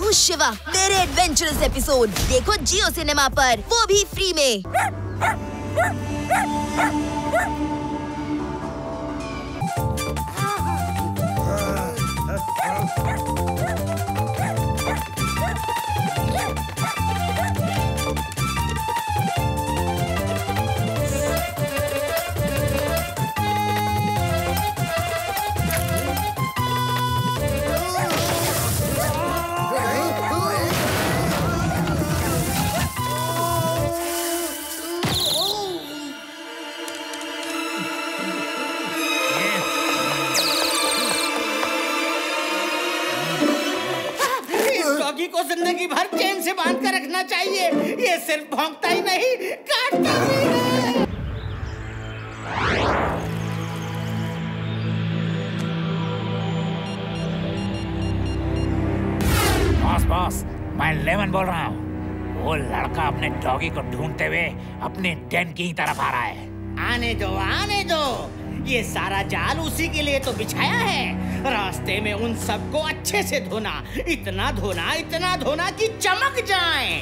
हूँ शिवा मेरे adventurous episode देखो जियो सिनेमा पर वो भी फ्री में। को ज़िंदगी भर चैन से बाँध कर रखना चाहिए। ये सिर्फ़ भौंकता ही नहीं काटता भी है। बॉस बॉस मैं लेमन बोल रहा हूँ। वो लड़का अपने डॉगी को ढूंढते हुए अपने डेन की तरफ़ आ रहा है। आने दो आने दो। ये सारा जाल उसी के लिए तो बिछाया है। रास्ते में उन सबको अच्छे से धोना। इतना धोना इतना धोना कि चमक जाए।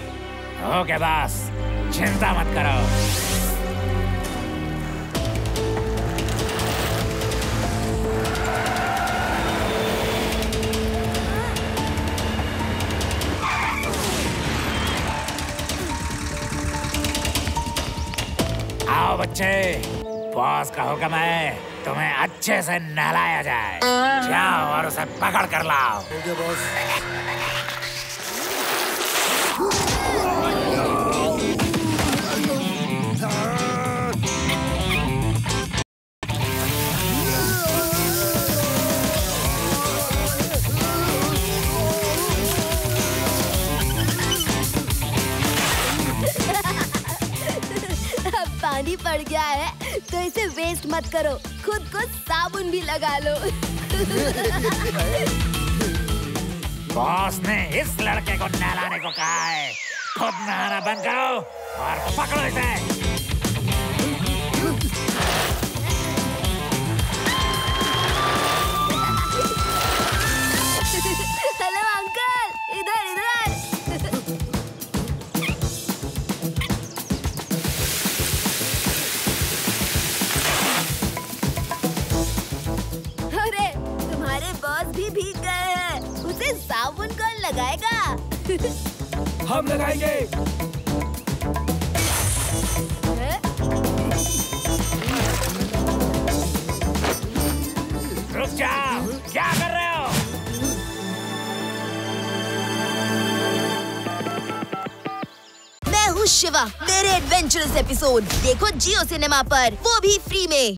Okay, boss. चिंता मत करो। बच्चे। बॉस का है तुम्हें अच्छे से नहलाया जाए। जाओ और उसे पकड़ कर लाओ। अब पानी पड़ गया है तो इसे वेस्ट मत करो। खुद को साबुन भी लगा लो। बॉस ने इस लड़के को नहलाने को कहा है। खुद नहाना बंद करो और पकड़ो इसे। उसे साबुन कौन लगाएगा? हम लगाएँगे। रुक क्या कर रहे हो? मैं हूँ शिवा मेरे एडवेंचरस एपिसोड देखो जियो सिनेमा पर वो भी फ्री में।